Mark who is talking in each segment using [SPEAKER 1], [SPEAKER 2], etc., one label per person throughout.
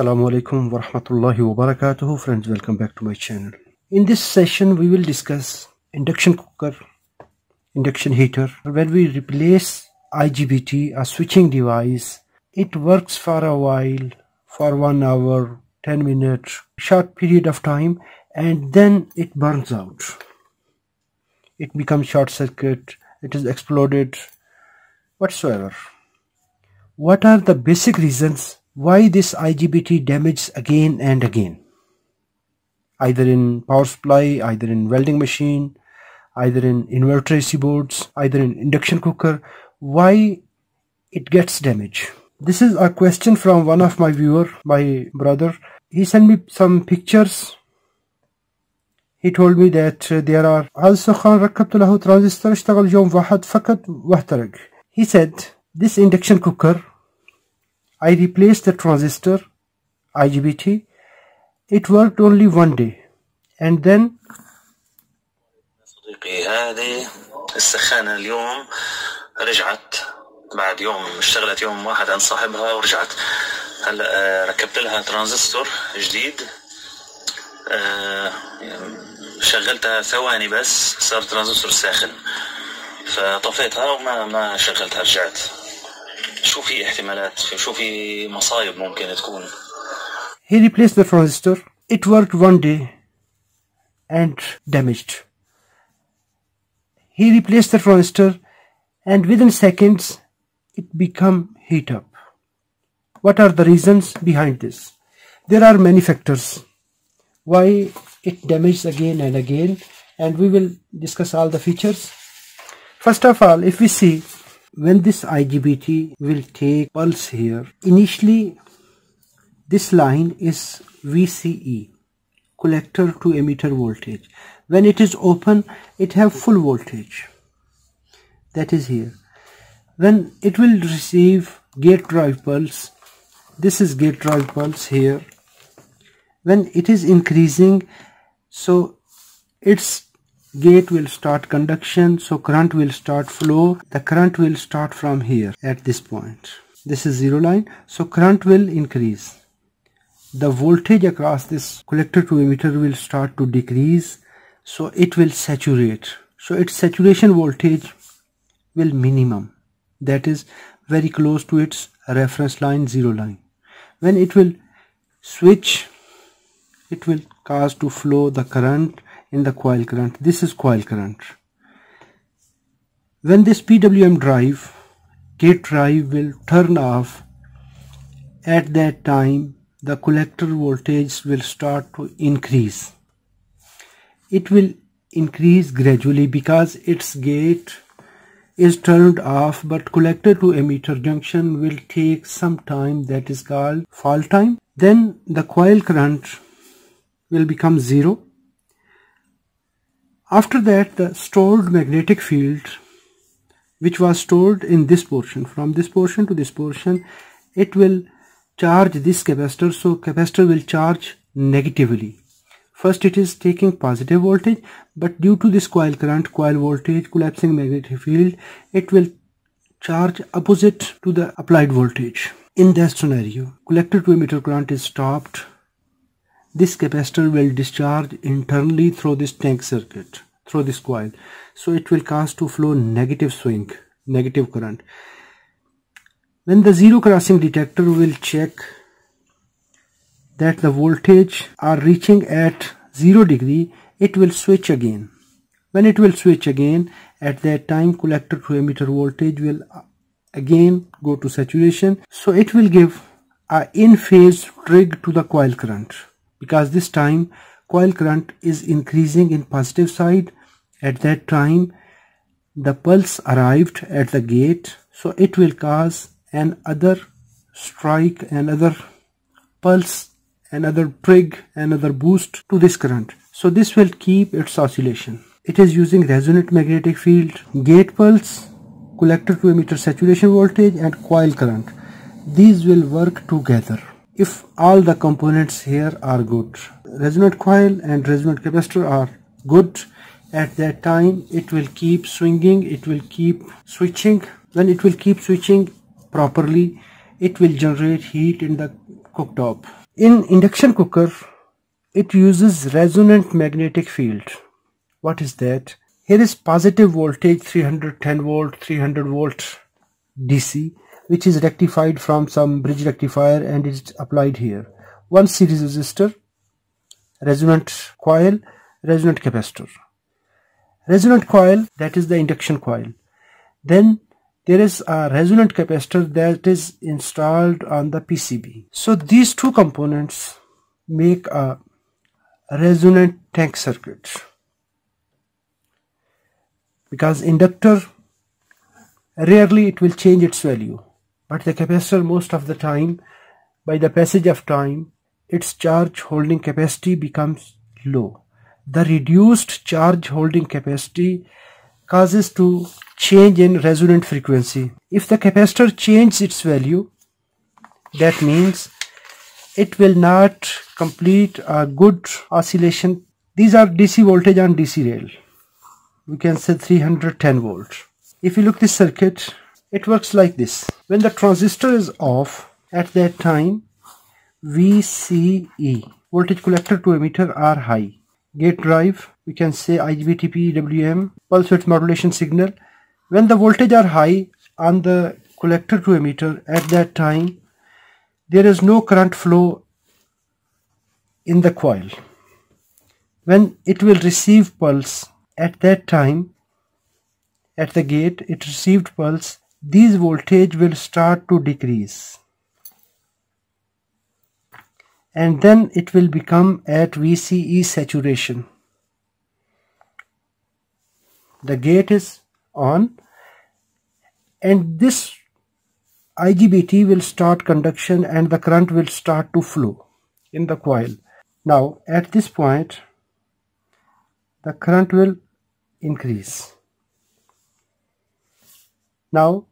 [SPEAKER 1] Assalamu alaikum wa rahmatullahi wa barakatuh. Friends, welcome back to my channel. In this session, we will discuss induction cooker, induction heater. When we replace IGBT, a switching device, it works for a while, for one hour, 10 minutes, short period of time, and then it burns out. It becomes short circuit, it is exploded, whatsoever. What are the basic reasons why this IGBT damages again and again? Either in power supply, either in welding machine, either in inverter AC boards, either in induction cooker. Why it gets damaged? This is a question from one of my viewer, my brother. He sent me some pictures. He told me that uh, there are also خان ركبت له ترانزستور اشتغل يوم واحد فقط واحترق. He said this induction cooker I replaced the transistor IGBT. It worked only one day. And then
[SPEAKER 2] صديقي هذه السخانة اليوم رجعت بعد يوم اشتغلت يوم واحد عند صاحبها ورجعت. هلا آه، ركبت لها ترانزستور جديد. آه، شغلتها ثواني بس صار ترانزستور ساخن. فطفيتها وما ما شغلتها رجعت. شو في احتمالات شو في مصايب ممكن تكون
[SPEAKER 1] he replaced the transistor. It worked one day and damaged. He replaced the transistor and within seconds it become heat up. What are the reasons behind this? There are many factors why it damages again and again and we will discuss all the features. First of all, if we see when this IGBT will take pulse here, initially this line is VCE, collector to emitter voltage. When it is open, it have full voltage. That is here. When it will receive gate drive pulse, this is gate drive pulse here. When it is increasing, so its gate will start conduction so current will start flow. The current will start from here at this point. This is zero line. So current will increase. The voltage across this collector to emitter will start to decrease. So it will saturate. So its saturation voltage will minimum. That is very close to its reference line zero line. When it will switch it will cause to flow the current in the coil current. This is coil current. When this PWM drive gate drive will turn off at that time the collector voltage will start to increase. It will increase gradually because its gate is turned off but collector to emitter junction will take some time that is called fall time. Then the coil current will become zero after that, the stored magnetic field, which was stored in this portion, from this portion to this portion, it will charge this capacitor. So capacitor will charge negatively. First it is taking positive voltage, but due to this coil current, coil voltage, collapsing magnetic field, it will charge opposite to the applied voltage. In that scenario, collector to emitter current is stopped this capacitor will discharge internally through this tank circuit, through this coil. So it will cause to flow negative swing, negative current. When the zero crossing detector will check that the voltage are reaching at 0 degree, it will switch again. When it will switch again, at that time collector to emitter voltage will uh, again go to saturation. So it will give a in phase trig to the coil current because this time coil current is increasing in positive side. At that time the pulse arrived at the gate so it will cause another strike another pulse another trig another boost to this current. So this will keep its oscillation. It is using resonant magnetic field gate pulse collector to emitter saturation voltage and coil current. These will work together if all the components here are good resonant coil and resonant capacitor are good at that time it will keep swinging it will keep switching when it will keep switching properly it will generate heat in the cooktop. In induction cooker, it uses resonant magnetic field. What is that? Here is positive voltage 310 volt, 300 volt DC which is rectified from some bridge rectifier and is applied here. One series resistor, resonant coil, resonant capacitor. Resonant coil that is the induction coil. Then there is a resonant capacitor that is installed on the PCB. So these two components make a resonant tank circuit because inductor rarely it will change its value but the capacitor most of the time by the passage of time its charge holding capacity becomes low. The reduced charge holding capacity causes to change in resonant frequency. If the capacitor changes its value that means it will not complete a good oscillation. These are DC voltage on DC rail. We can say 310 volt. If you look this circuit it works like this. When the transistor is off at that time VCE voltage collector to emitter are high. Gate drive we can say IGBT PWM pulse width modulation signal. When the voltage are high on the collector to emitter at that time there is no current flow in the coil. When it will receive pulse at that time at the gate it received pulse these voltage will start to decrease and then it will become at VCE saturation. The gate is on and this IGBT will start conduction and the current will start to flow in the coil. Now at this point the current will increase. Now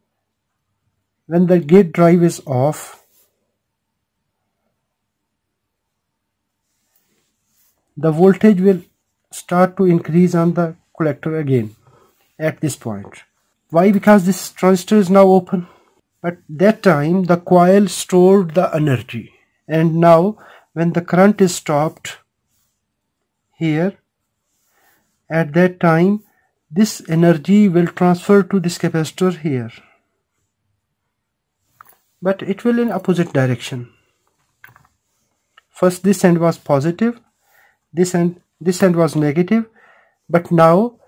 [SPEAKER 1] when the gate drive is off the voltage will start to increase on the collector again at this point. Why? Because this transistor is now open. But that time the coil stored the energy and now when the current is stopped here at that time this energy will transfer to this capacitor here but it will in opposite direction first this end was positive this end this end was negative but now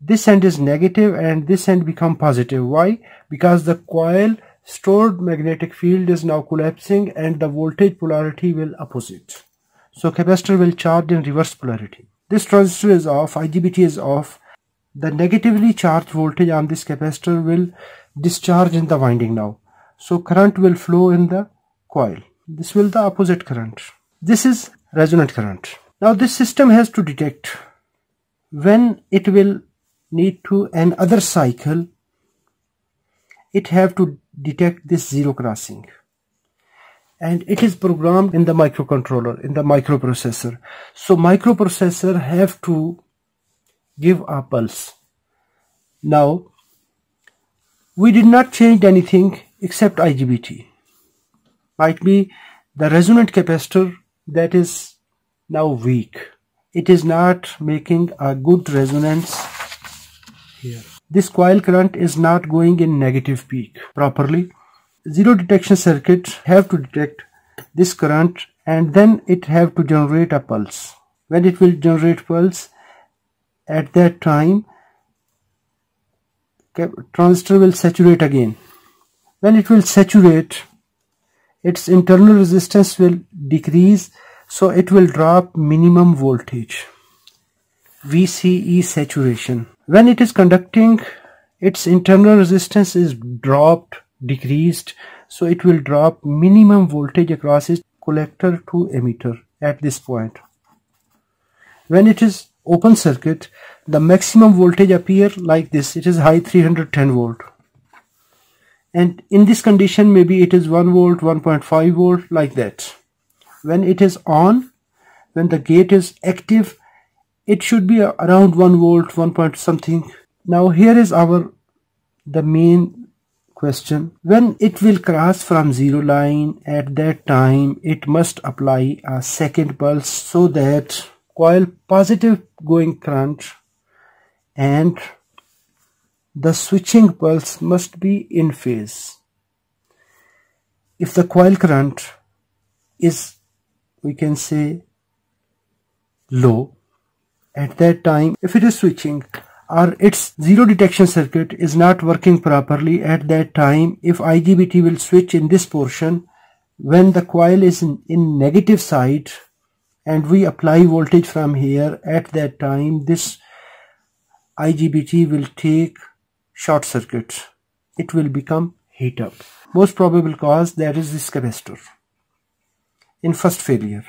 [SPEAKER 1] this end is negative and this end become positive why because the coil stored magnetic field is now collapsing and the voltage polarity will opposite. So capacitor will charge in reverse polarity. This transistor is off, IGBT is off. The negatively charged voltage on this capacitor will discharge in the winding now. So current will flow in the coil. This will the opposite current. This is resonant current. Now this system has to detect when it will need to another cycle it have to detect this zero crossing and it is programmed in the microcontroller in the microprocessor so microprocessor have to give a pulse now we did not change anything except IGBT might be the resonant capacitor that is now weak it is not making a good resonance here this coil current is not going in negative peak properly. Zero detection circuit have to detect this current and then it have to generate a pulse. When it will generate pulse, at that time transistor will saturate again. When it will saturate, its internal resistance will decrease so it will drop minimum voltage. VCE saturation. When it is conducting, its internal resistance is dropped, decreased, so it will drop minimum voltage across its collector to emitter at this point. When it is open circuit, the maximum voltage appear like this, it is high 310 volt. And in this condition, maybe it is 1 volt, 1.5 volt, like that. When it is on, when the gate is active, it should be around 1 volt 1 point something now here is our the main question when it will cross from zero line at that time it must apply a second pulse so that coil positive going current and the switching pulse must be in phase. If the coil current is we can say low at that time if it is switching or its zero detection circuit is not working properly at that time if IGBT will switch in this portion when the coil is in, in negative side and we apply voltage from here at that time this IGBT will take short circuit it will become heat up most probable cause that is this capacitor in first failure.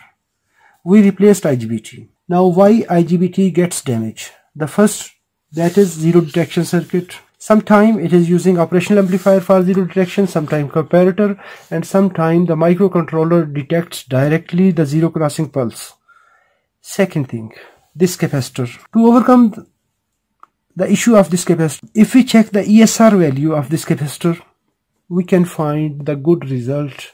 [SPEAKER 1] We replaced IGBT now why IGBT gets damaged? The first that is zero detection circuit. Sometime it is using operational amplifier for zero detection sometime comparator and sometime the microcontroller detects directly the zero crossing pulse. Second thing this capacitor. To overcome the issue of this capacitor if we check the ESR value of this capacitor we can find the good result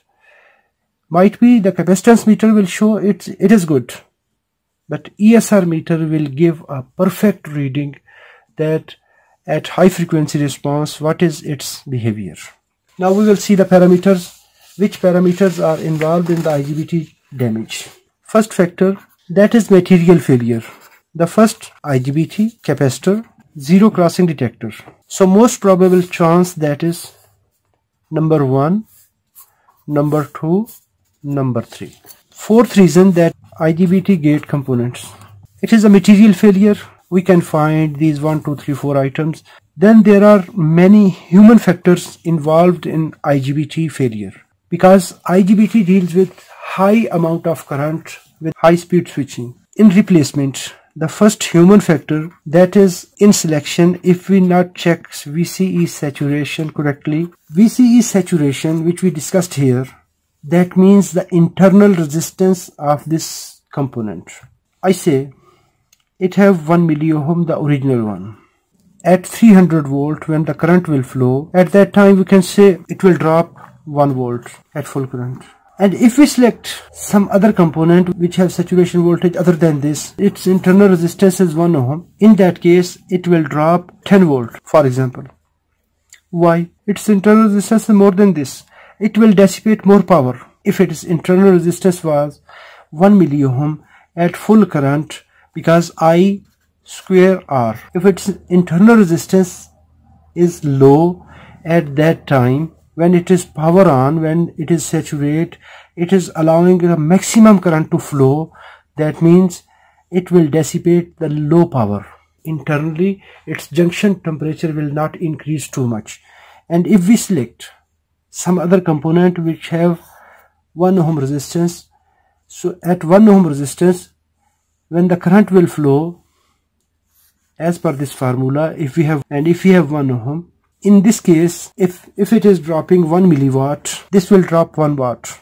[SPEAKER 1] might be the capacitance meter will show it it is good but ESR meter will give a perfect reading that at high frequency response what is its behavior. Now we will see the parameters which parameters are involved in the IGBT damage. First factor that is material failure. The first IGBT capacitor zero crossing detector. So most probable chance that is number 1, number 2, number 3. Fourth reason that IGBT gate components. It is a material failure we can find these one two three four items then there are many human factors involved in IGBT failure because IGBT deals with high amount of current with high speed switching in replacement the first human factor that is in selection. If we not check VCE saturation correctly VCE saturation which we discussed here that means the internal resistance of this component. I say it have 1 milliohm the original one at 300 volt when the current will flow. At that time we can say it will drop 1 volt at full current and if we select some other component which have saturation voltage other than this its internal resistance is 1 ohm. In that case it will drop 10 volt for example. Why? Its internal resistance is more than this. It will dissipate more power. If its internal resistance was 1 milliohm at full current because I square R. If its internal resistance is low at that time, when it is power on, when it is saturate, it is allowing the maximum current to flow. That means it will dissipate the low power. Internally, its junction temperature will not increase too much. And if we select some other component which have 1 ohm resistance, so at 1 ohm resistance, when the current will flow as per this formula if we have and if we have 1 ohm in this case if if it is dropping 1 milliwatt this will drop 1 watt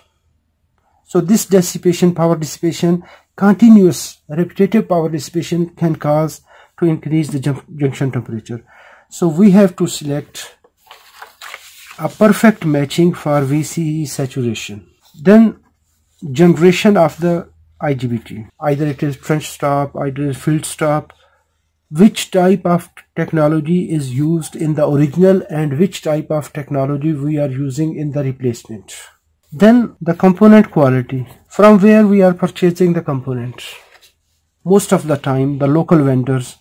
[SPEAKER 1] so this dissipation power dissipation continuous repetitive power dissipation can cause to increase the junction temperature so we have to select a perfect matching for VCE saturation then generation of the IGBT. Either it is trench stop, either it is field stop. Which type of technology is used in the original and which type of technology we are using in the replacement. Then the component quality. From where we are purchasing the component. Most of the time the local vendors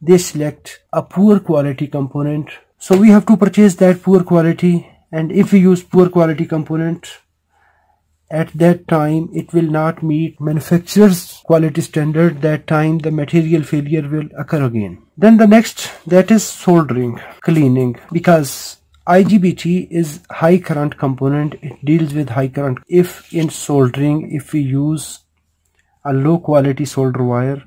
[SPEAKER 1] they select a poor quality component. So we have to purchase that poor quality and if we use poor quality component at that time it will not meet manufacturer's quality standard. That time the material failure will occur again. Then the next that is soldering cleaning because IGBT is high current component. It deals with high current. If in soldering if we use a low quality solder wire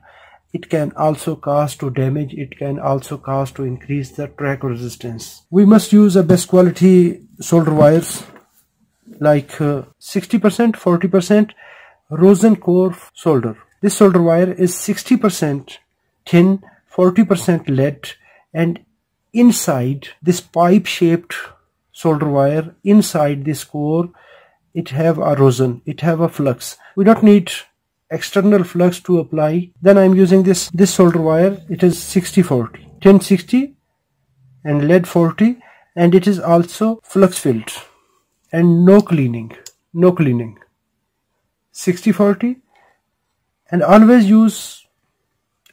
[SPEAKER 1] it can also cause to damage. It can also cause to increase the track resistance. We must use a best quality solder wires like 60% uh, 40% Rosin core solder. This solder wire is 60% tin 40% lead and inside this pipe shaped solder wire inside this core it have a rosin. It have a flux. We don't need external flux to apply. Then i'm using this this solder wire. It is 60 40 1060 and lead 40 and it is also flux filled and no cleaning no cleaning. 60 40 and always use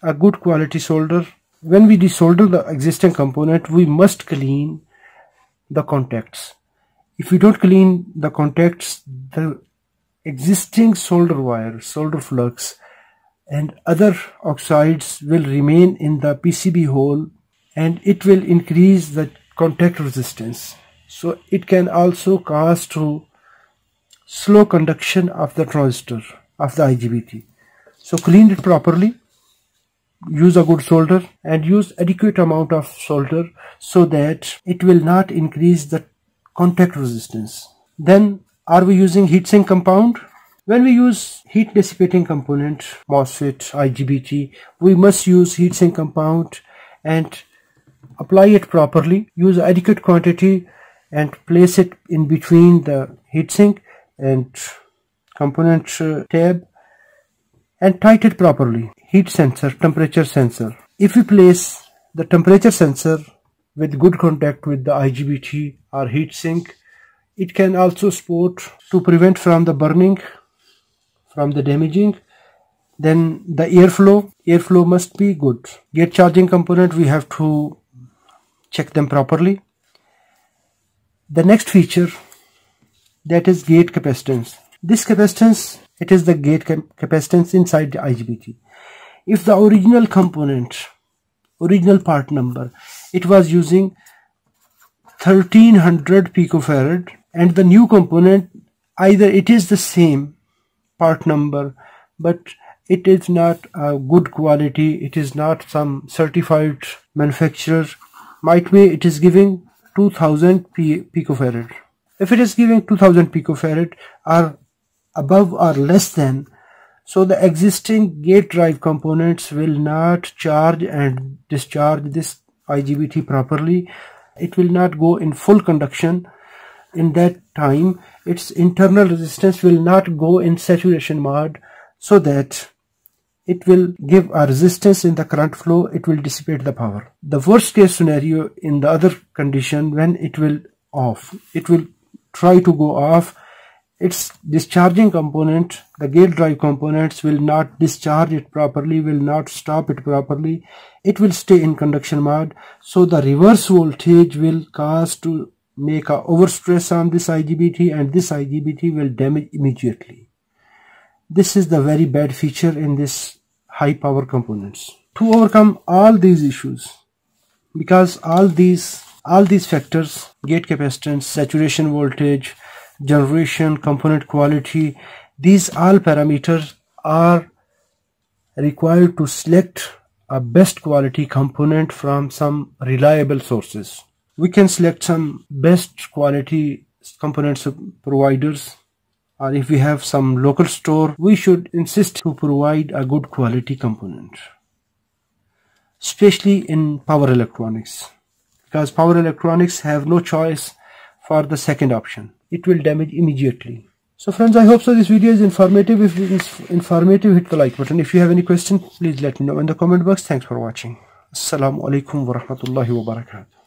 [SPEAKER 1] a good quality solder. When we desolder the existing component we must clean the contacts. If we don't clean the contacts the existing solder wire solder flux and other oxides will remain in the PCB hole and it will increase the contact resistance so it can also cause to slow conduction of the transistor of the IGBT so clean it properly use a good solder and use adequate amount of solder so that it will not increase the contact resistance. Then are we using heatsink compound? When we use heat dissipating component MOSFET IGBT we must use heatsink compound and apply it properly use adequate quantity and place it in between the heatsink and component uh, tab and tight it properly. Heat sensor temperature sensor. If we place the temperature sensor with good contact with the IGBT or heatsink it can also support to prevent from the burning from the damaging. Then the airflow airflow must be good. Gate charging component we have to check them properly the next feature that is gate capacitance. This capacitance it is the gate capacitance inside the IGBT if the original component original part number it was using 1300 picofarad and the new component either it is the same part number but it is not a good quality it is not some certified manufacturer might be it is giving 2000 picofarad if it is giving 2000 picofarad or above or less than so the existing gate drive components will not charge and discharge this IGBT properly. It will not go in full conduction. In that time its internal resistance will not go in saturation mode so that it will give a resistance in the current flow it will dissipate the power. The worst case scenario in the other condition when it will off it will try to go off its discharging component the gate drive components will not discharge it properly will not stop it properly it will stay in conduction mode. So the reverse voltage will cause to make a overstress on this IGBT and this IGBT will damage immediately this is the very bad feature in this high power components to overcome all these issues because all these all these factors gate capacitance saturation voltage generation, component quality, these all parameters are required to select a best quality component from some reliable sources. We can select some best quality components providers or if we have some local store, we should insist to provide a good quality component. Especially in power electronics. Because power electronics have no choice for the second option. It will damage immediately. So friends i hope so this video is informative. If it is informative hit the like button. If you have any question please let me know in the comment box. Thanks for watching. Assalamu alaikum warahmatullahi wabarakatuh